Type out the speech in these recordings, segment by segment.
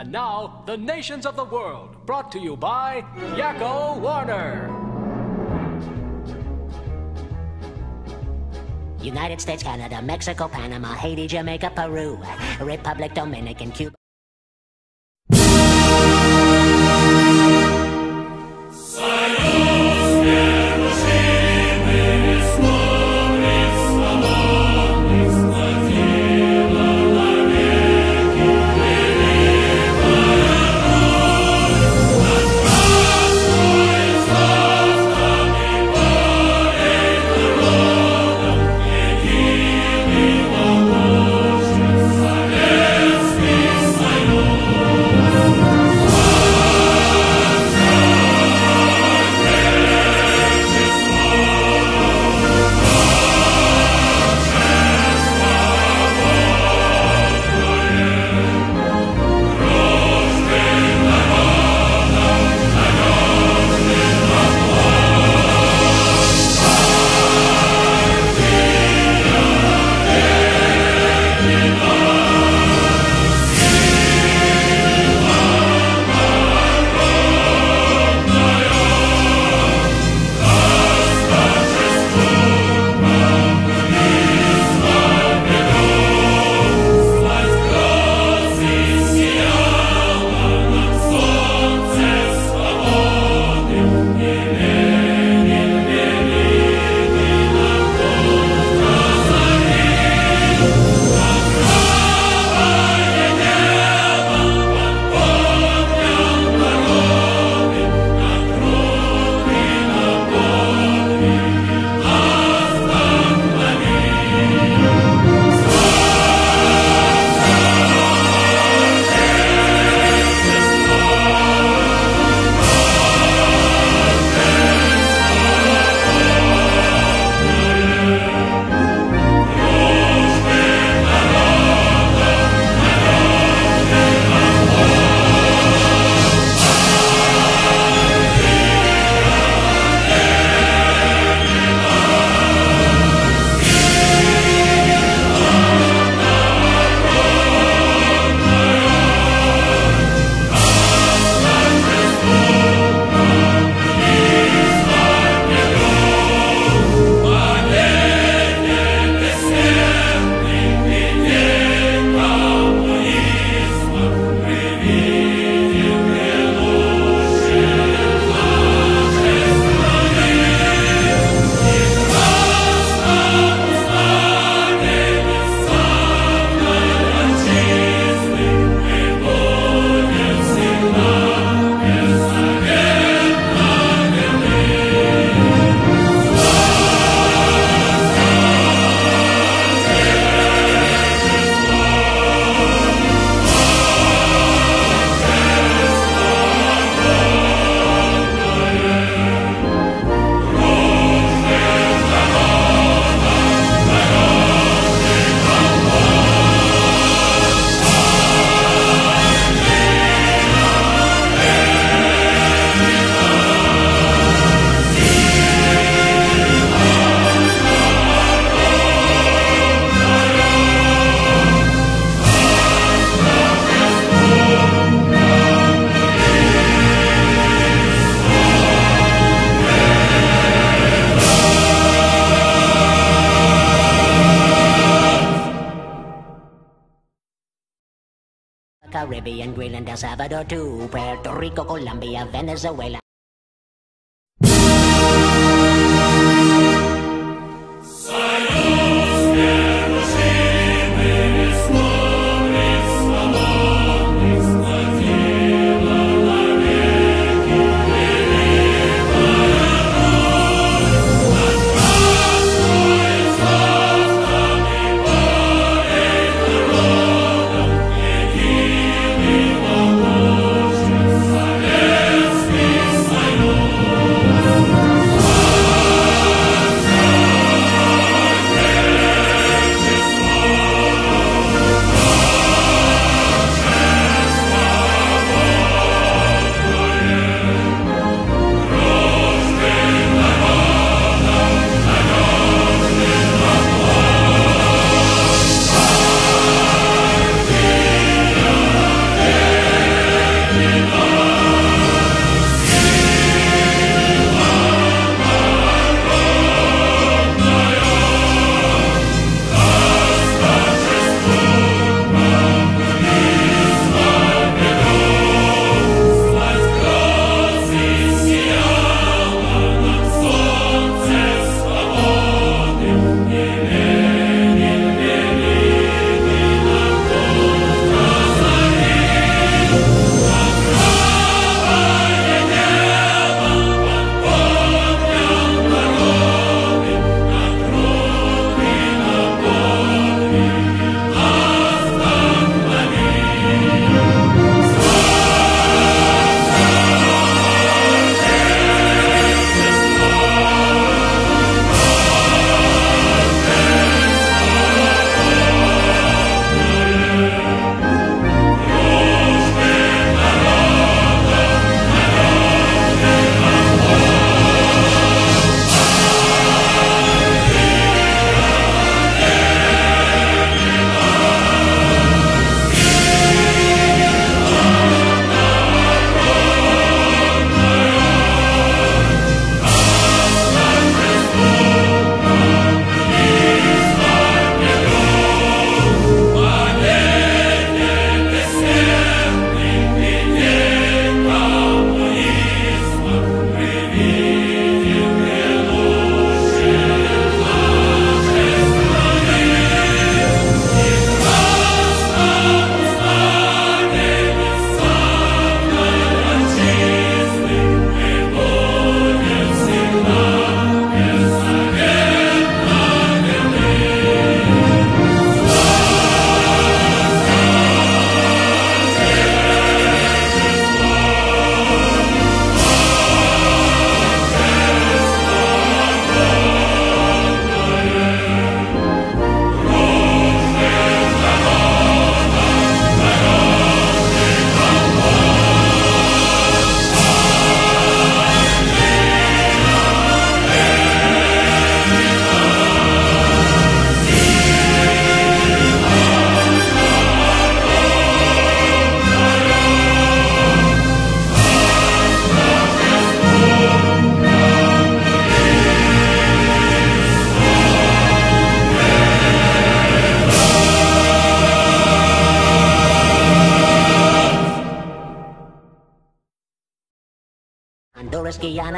And now, the nations of the world, brought to you by Yakko Warner. United States, Canada, Mexico, Panama, Haiti, Jamaica, Peru, Republic Dominican, Cuba. sábado tú, Puerto Rico, Colombia, Venezuela.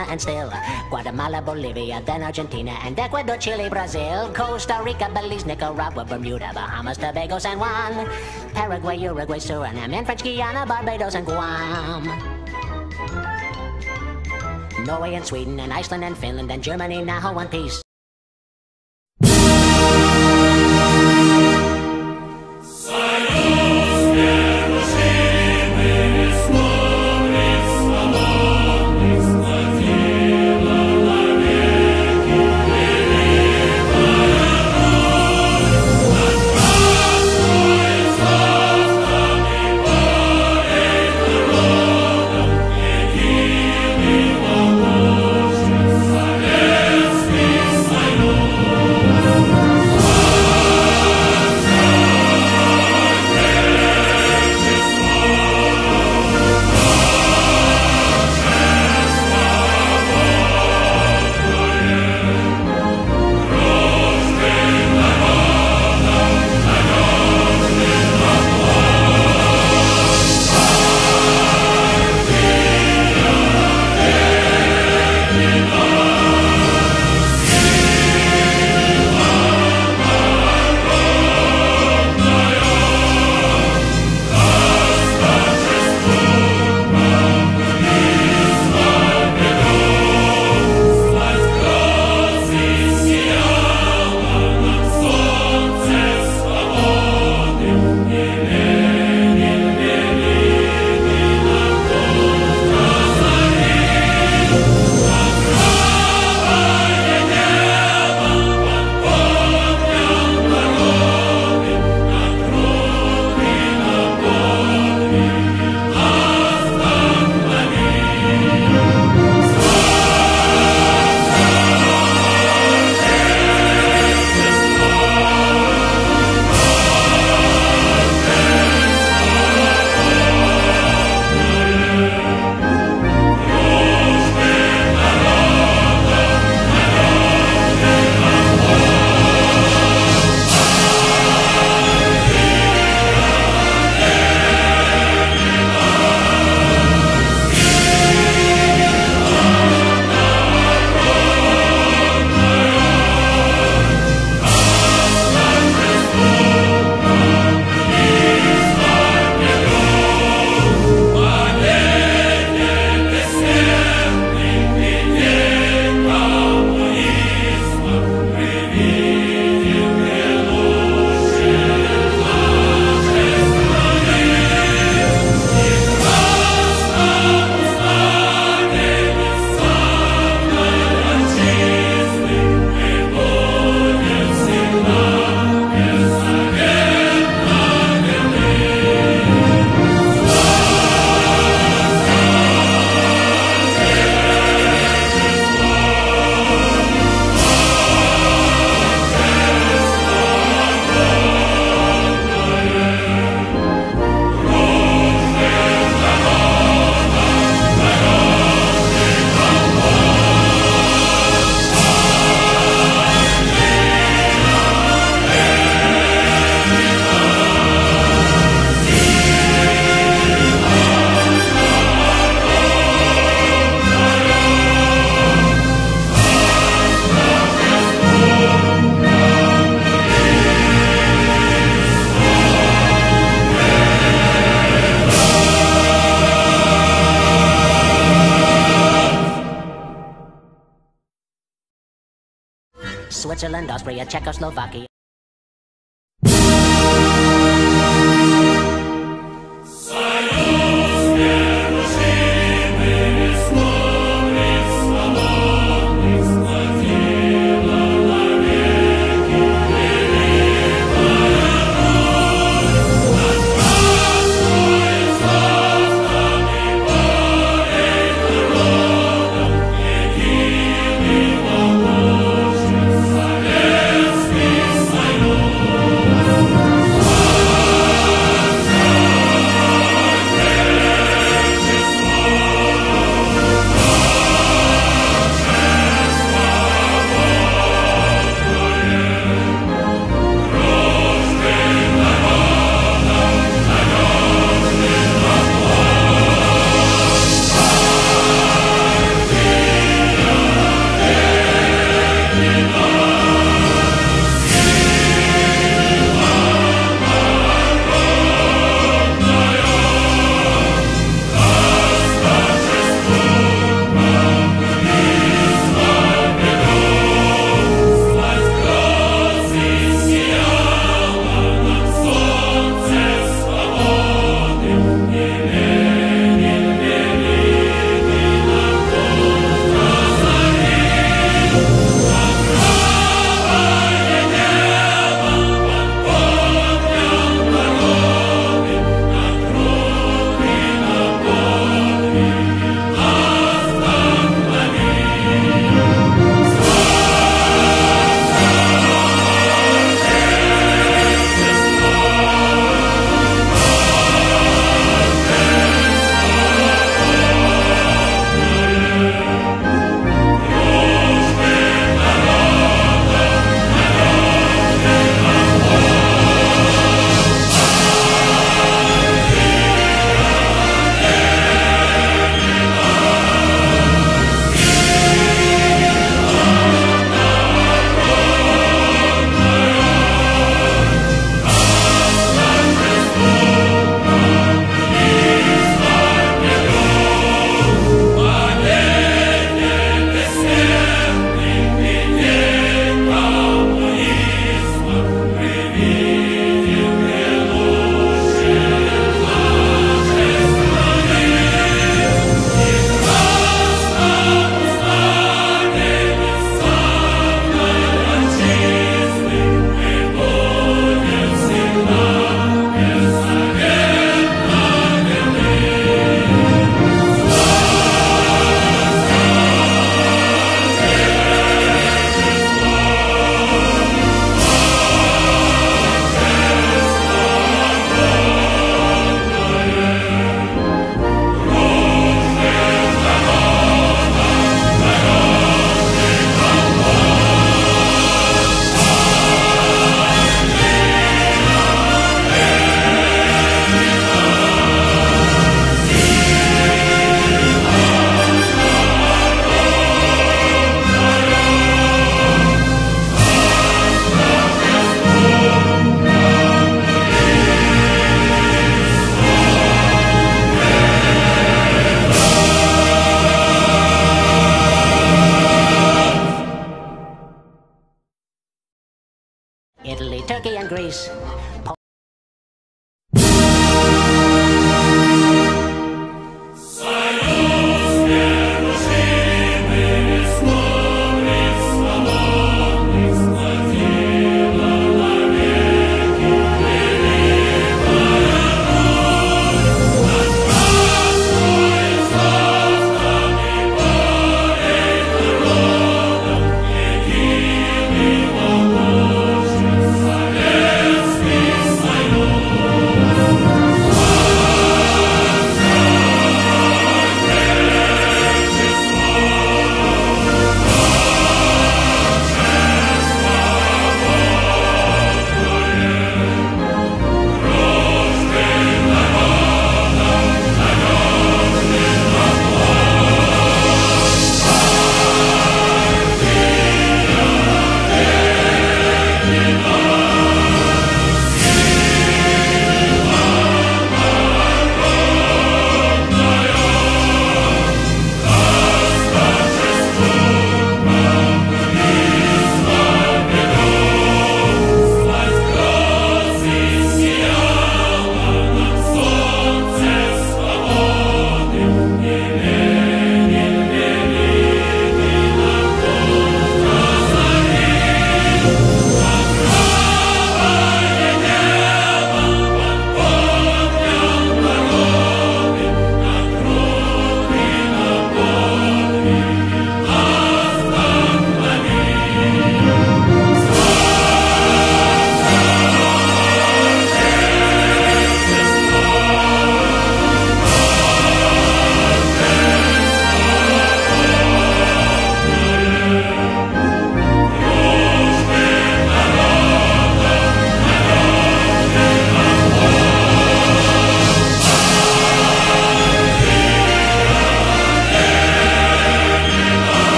And still Guatemala, Bolivia, then Argentina, and Ecuador, Chile, Brazil, Costa Rica, Belize, Nicaragua, Bermuda, Bahamas, Tobago, San Juan, Paraguay, Uruguay, Suriname, and French Guiana, Barbados, and Guam. Norway and Sweden and Iceland and Finland and Germany now one piece. Czechoslovakia.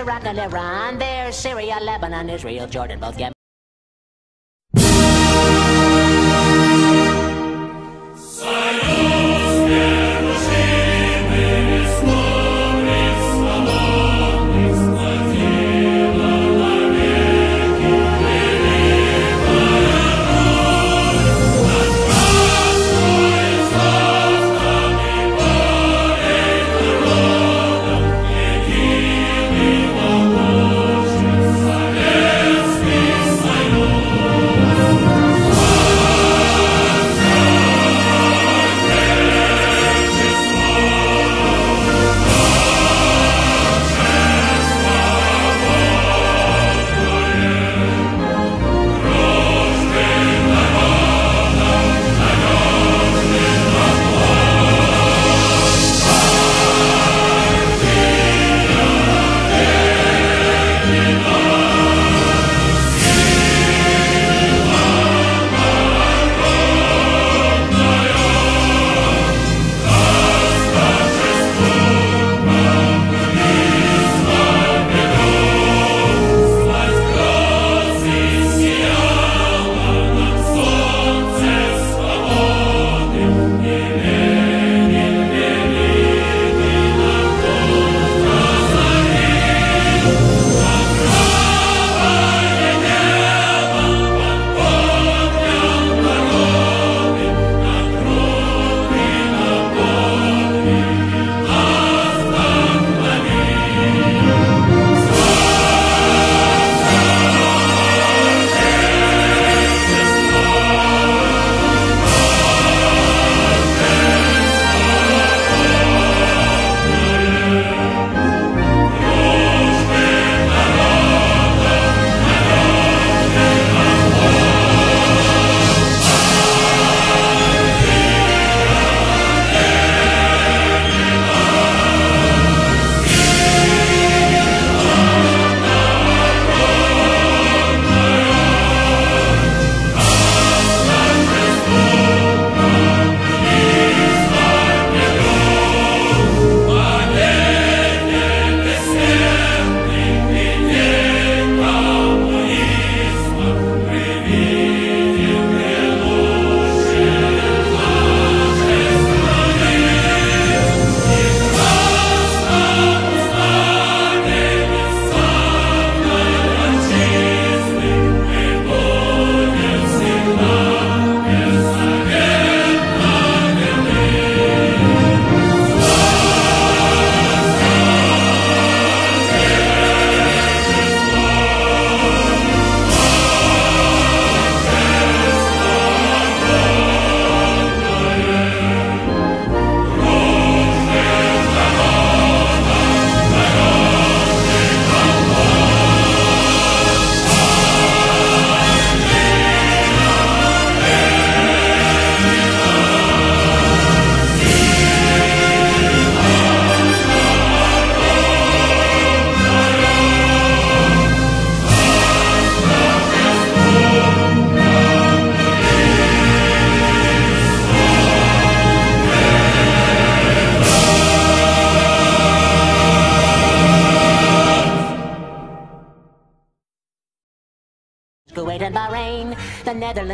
Iraq, and Iran. There's Syria, Lebanon, Israel, Jordan, both get.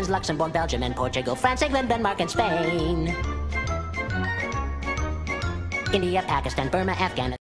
Netherlands, Luxembourg, Belgium, and Portugal, France, England, Denmark, and Spain. India, Pakistan, Burma, Afghanistan.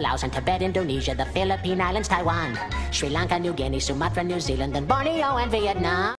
Laos and Tibet, Indonesia, the Philippine Islands, Taiwan, Sri Lanka, New Guinea, Sumatra, New Zealand, and Borneo and Vietnam.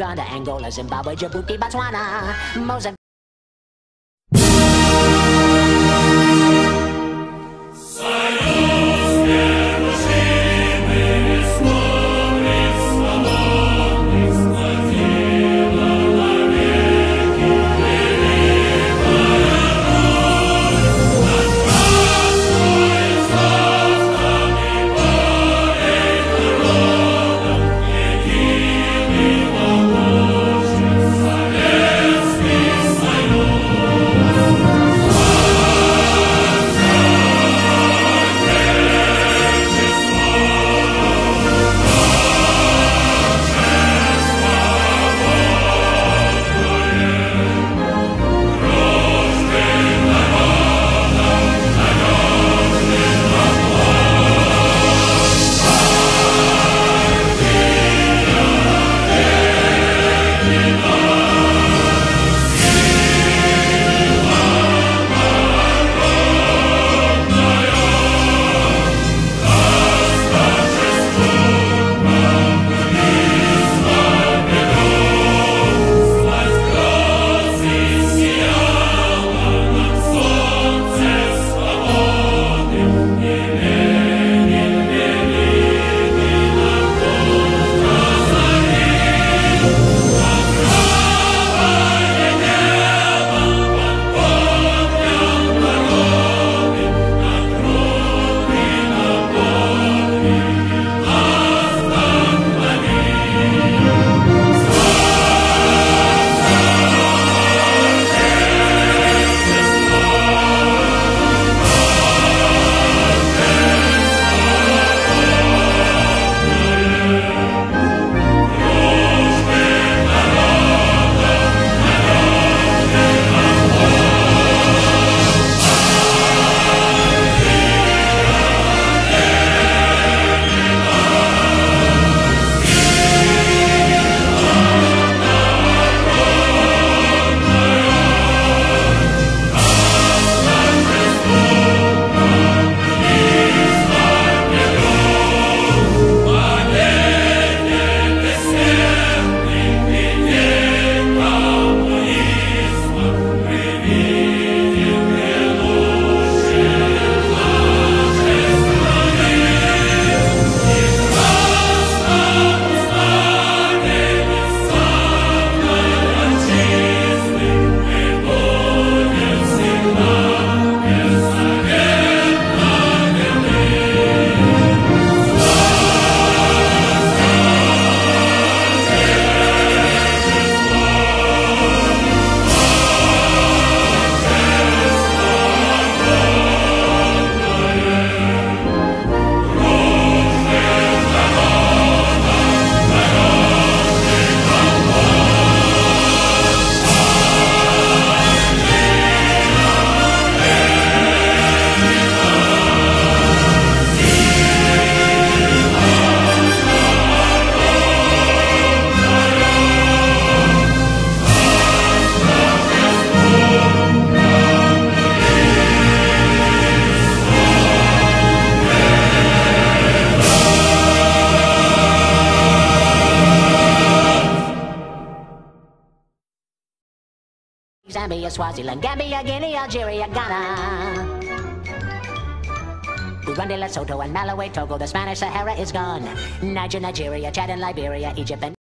Uganda, Angola, Zimbabwe, Djibouti, Botswana, Mozambique. Swaziland, Gambia, Guinea, Algeria, Ghana. Burundi, Lesotho, and Malawi, Togo, the Spanish Sahara is gone. Niger, Nigeria, Chad, and Liberia, Egypt, and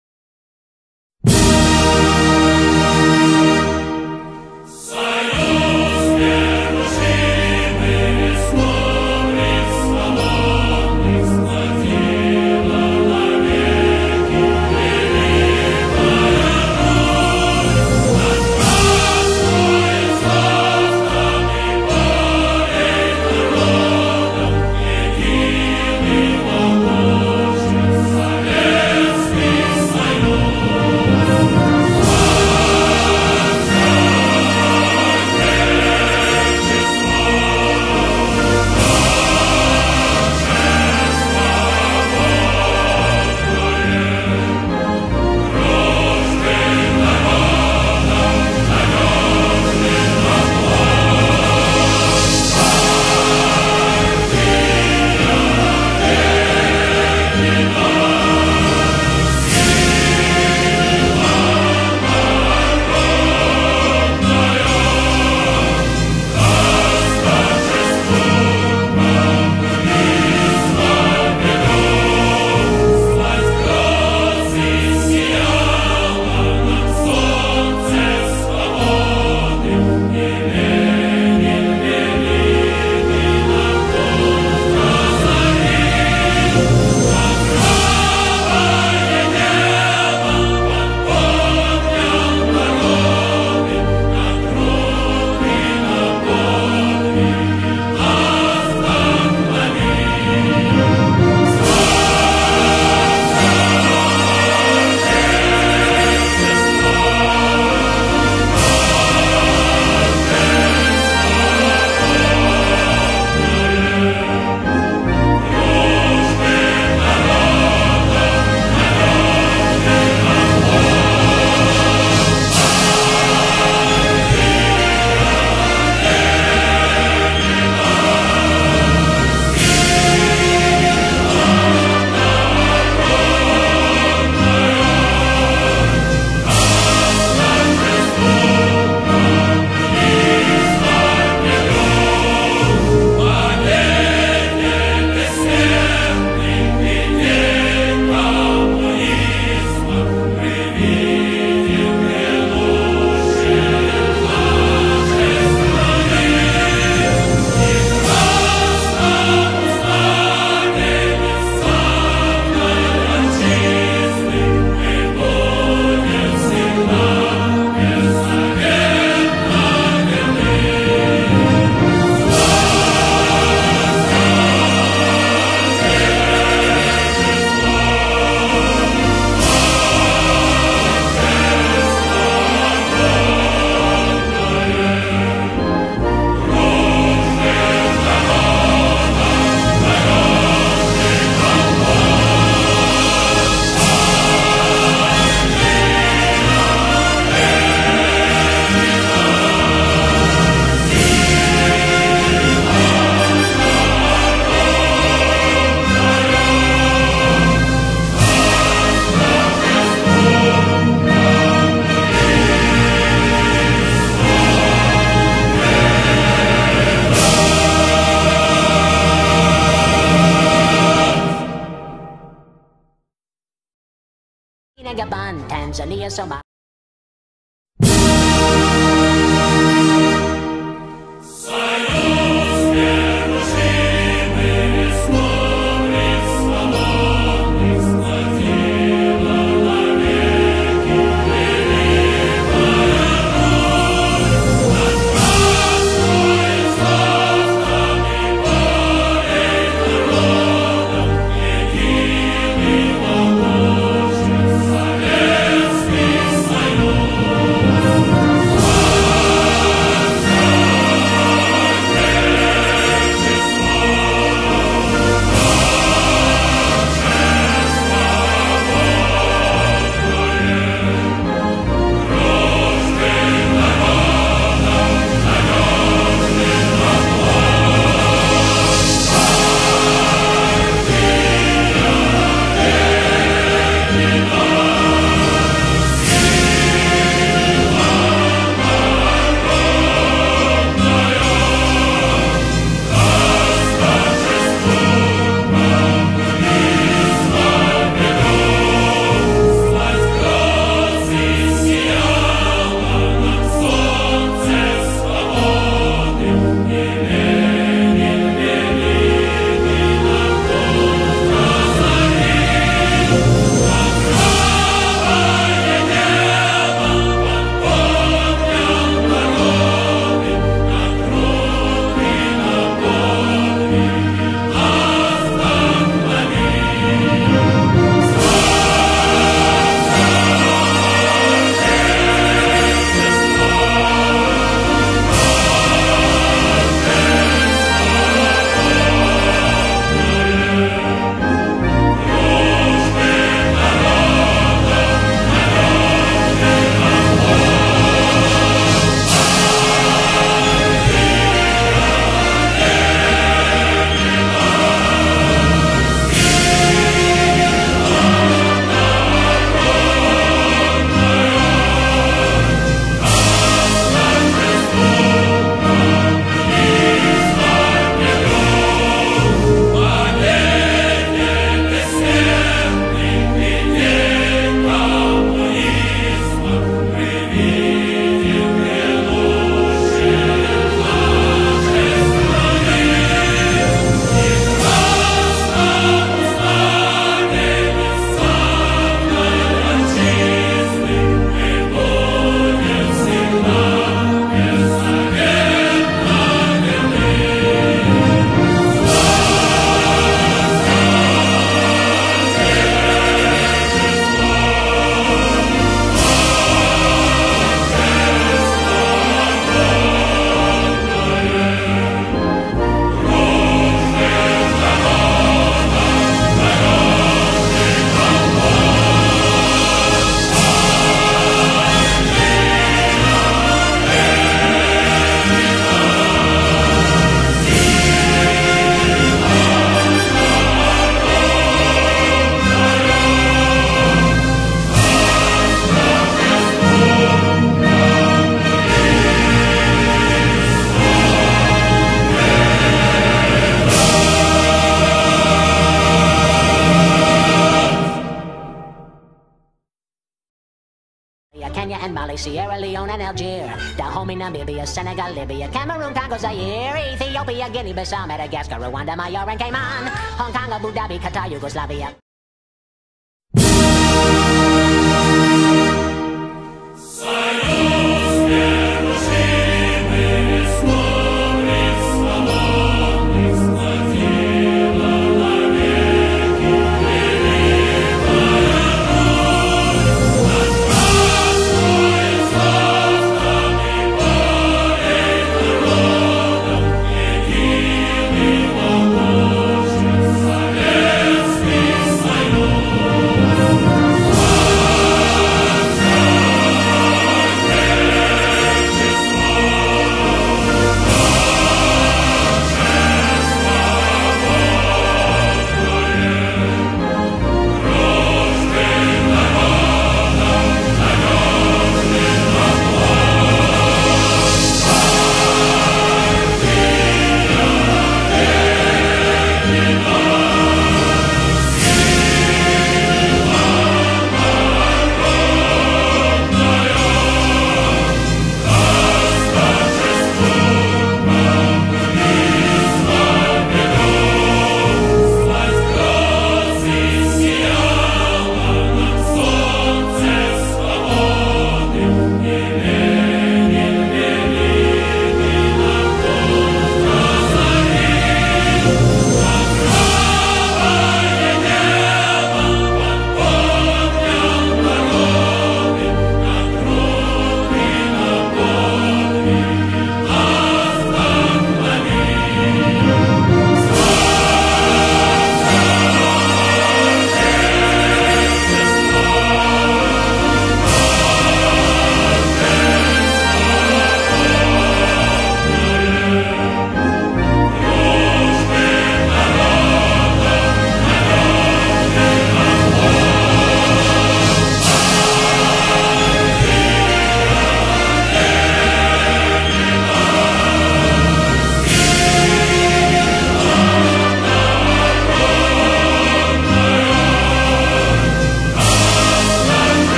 Namibia, Senegal, Libya, Cameroon, Congo, Zaire, Ethiopia, Guinea, Bissau, Madagascar, Rwanda, Mahore, and Cayman, Hong Kong, Abu Dhabi, Qatar, Yugoslavia.